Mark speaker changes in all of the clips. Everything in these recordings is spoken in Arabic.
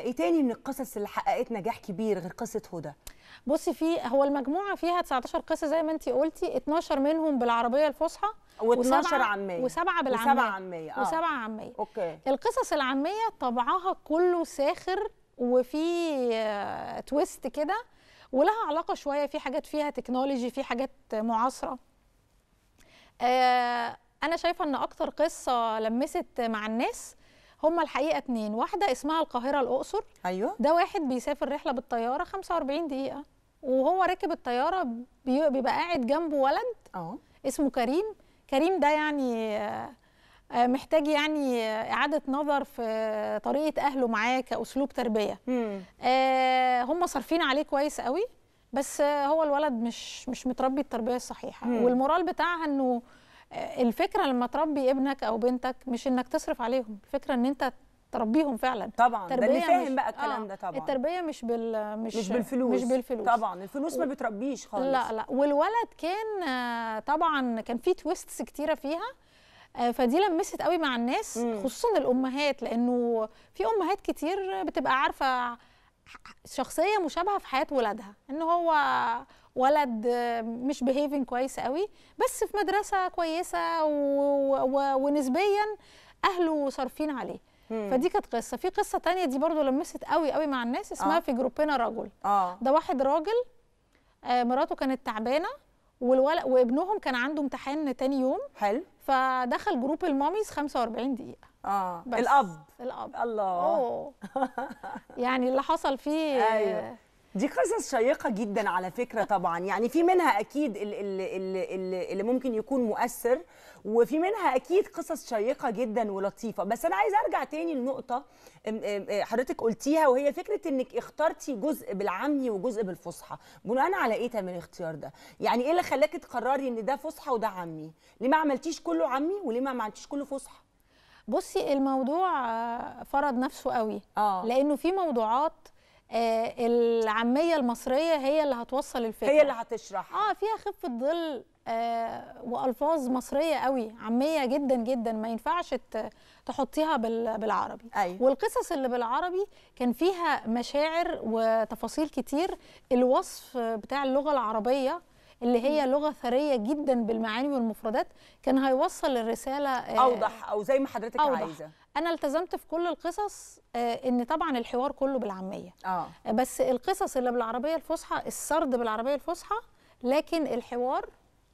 Speaker 1: إيه تاني من القصص اللي حققت نجاح كبير غير قصة هدى؟
Speaker 2: بصي في هو المجموعة فيها 19 قصة زي ما انت قلتي 12 منهم بالعربية الفصحى
Speaker 1: و12 عامية.
Speaker 2: وسبعة بالعامية.
Speaker 1: وسبعه عامية آه.
Speaker 2: وسبعة عامية.
Speaker 1: okay.
Speaker 2: القصص العامية طبعها كله ساخر وفي آه، twist كده ولها علاقة شوية في حاجات فيها technology في حاجات معاصرة. آه، أنا شايفة إن أكتر قصة لمست مع الناس هما الحقيقة اتنين. واحدة اسمها القاهرة الأقصر.
Speaker 1: أيوه.
Speaker 2: ده واحد بيسافر رحلة بالطيارة 45 دقيقة. وهو راكب الطيارة بي- بيبقى قاعد جنبه ولد
Speaker 1: آه.
Speaker 2: اسمه كريم. كريم ده يعني آه، آه، محتاج يعني آه، إعادة نظر في طريقة أهله معاه
Speaker 1: امم
Speaker 2: آه، هم صارفين عليه كويس قوي. بس هو الولد مش مش متربي التربية الصحيحة.
Speaker 1: مم.
Speaker 2: والمورال بتاعها إنه الفكرة لما تربي ابنك أو بنتك مش إنك تصرف عليهم الفكرة إن أنت تربيهم فعلا.
Speaker 1: طبعا ده اللي فاهم
Speaker 2: مش-
Speaker 1: بقى الكلام
Speaker 2: آه،
Speaker 1: ده طبعا.
Speaker 2: التربية مش بال مش,
Speaker 1: مش بالفلوس
Speaker 2: مش بالفلوس.
Speaker 1: طبعا الفلوس ما بتربيش خالص.
Speaker 2: لا لا والولد كان آه، طبعا كان في تويستس كتيرة فيها آه، فدي لمست قوي مع الناس. خصوصا الأمهات لأنه في أمهات كتير بتبقى عارفة شخصية مشابهة في حياة ولادها إن هو ولد آه، مش behaving كويس قوي بس في مدرسة كويسة و... و... ونسبيا أهله صارفين عليه
Speaker 1: مم.
Speaker 2: فدي كانت قصة في قصة تانية دي برضو لمست قوي قوي مع الناس اسمها
Speaker 1: آه.
Speaker 2: في جروبنا رجل
Speaker 1: آه
Speaker 2: ده واحد راجل آه، مراته كانت تعبانة والولد وابنهم كان عنده امتحان تاني يوم.
Speaker 1: حلو.
Speaker 2: فدخل جروب ال mommies 45 دقيقة.
Speaker 1: آه
Speaker 2: بس.
Speaker 1: الأب.
Speaker 2: الأب.
Speaker 1: الله.
Speaker 2: أوه. يعني اللي حصل فيه
Speaker 1: أيوة. دي قصص شيقة جدا على فكرة طبعا يعني في منها أكيد ال- ال- ال- ال- اللي ممكن يكون مؤثر وفي منها أكيد قصص شيقة جدا ولطيفة بس أنا عايزة أرجع تاني لنقطة حضرتك قلتيها وهي فكرة إنك اخترتي جزء بالعامي وجزء بالفصحى بناء على إيه تعملي الاختيار ده؟ يعني إيه اللي خلاكي تقرري إن ده فصحى وده عامي؟ ليه ما عملتيش كله عامي وليه ما عملتيش كله فصحى؟
Speaker 2: بصي الموضوع آه، فرض نفسه قوي
Speaker 1: آه
Speaker 2: لأنه في موضوعات العامية المصرية هي اللي هتوصل الفكرة.
Speaker 1: هي اللي هتشرح.
Speaker 2: آه فيها خفة ظل آه وألفاظ مصرية قوي عامية جدا جدا ما ينفعش تحطيها بال- بالعربي.
Speaker 1: أيوة.
Speaker 2: والقصص اللي بالعربي كان فيها مشاعر وتفاصيل كتير. الوصف بتاع اللغة العربية اللي هي لغة ثرية جدا بالمعاني والمفردات كان هيوصل الرسالة آه،
Speaker 1: أوضح أو زي ما حضرتك
Speaker 2: أوضح.
Speaker 1: عايزة.
Speaker 2: أنا التزمت في كل القصص آه، إن طبعا الحوار كله بالعامية.
Speaker 1: آه.
Speaker 2: بس القصص اللي بالعربية الفصحى السرد بالعربية الفصحى لكن الحوار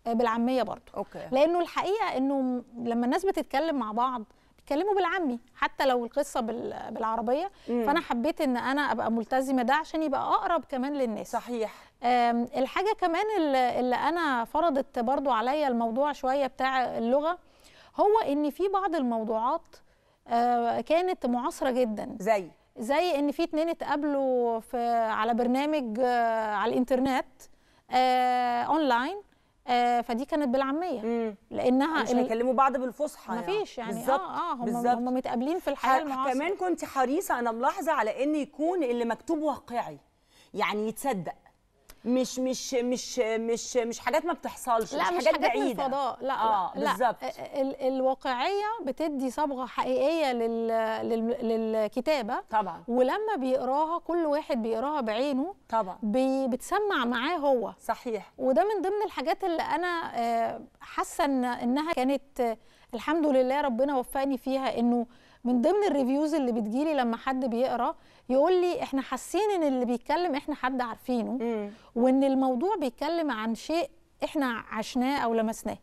Speaker 2: بالعامية برضه
Speaker 1: أوكي.
Speaker 2: لأنه الحقيقة إنه لما الناس بتتكلم مع بعض بيتكلموا بالعامي حتى لو القصة بال- بالعربية.
Speaker 1: مم.
Speaker 2: فأنا حبيت إن أنا أبقى ملتزمة ده عشان يبقى أقرب كمان للناس.
Speaker 1: صحيح.
Speaker 2: الحاجة كمان اللي أنا فرضت برضو عليا الموضوع شوية بتاع اللغة هو إن في بعض الموضوعات آه، كانت معاصرة جدا.
Speaker 1: زي؟
Speaker 2: زي إن في اتنين اتقابلوا في على برنامج آه، على الإنترنت آه، اونلاين آه، فدي كانت بالعامية.
Speaker 1: مم.
Speaker 2: لأنها
Speaker 1: مش هيكلموا بعض بالفصحى
Speaker 2: مفيش يعني.
Speaker 1: بالظبط.
Speaker 2: آه آه هم. هم متقابلين في
Speaker 1: الحياة
Speaker 2: المعاصرة.
Speaker 1: كمان كنت حريصة أنا ملاحظة على إن يكون اللي مكتوب واقعي يعني يتصدق. مش مش مش مش مش حاجات ما بتحصلش
Speaker 2: لا مش
Speaker 1: حاجات
Speaker 2: حاجات من
Speaker 1: بعيدة.
Speaker 2: الفضاء لا
Speaker 1: آه،
Speaker 2: لا
Speaker 1: بالظبط.
Speaker 2: لا ال- الواقعية بتدي صبغة حقيقية لل لل للكتابة.
Speaker 1: طبعا.
Speaker 2: ولما بيقراها كل واحد بيقراها بعينه
Speaker 1: طبعا.
Speaker 2: بي بتسمع معاه هو.
Speaker 1: صحيح.
Speaker 2: وده من ضمن الحاجات اللي أنا آه، حاسة ان إنها كانت آه، الحمد لله ربنا وفقني فيها إنه من ضمن ال reviews اللي بتجيلي لما حد بيقرا يقول لي إحنا حاسين إن اللي بيتكلم إحنا حد عارفينه. وإن الموضوع بيتكلم عن شيء إحنا عشناه أو لمسناه